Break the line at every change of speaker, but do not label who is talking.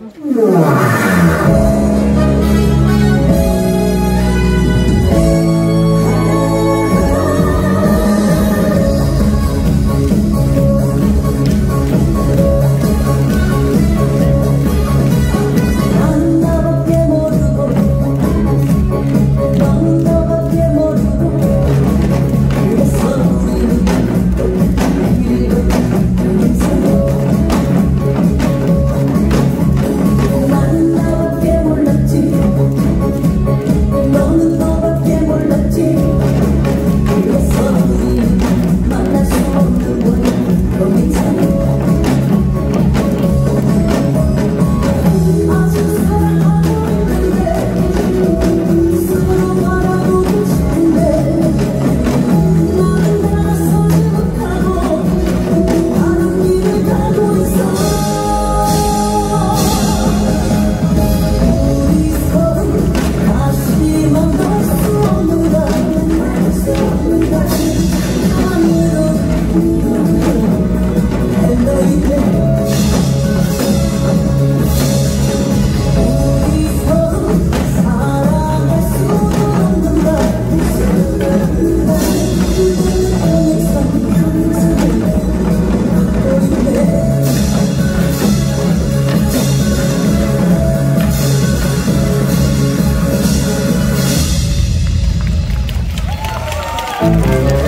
난 Música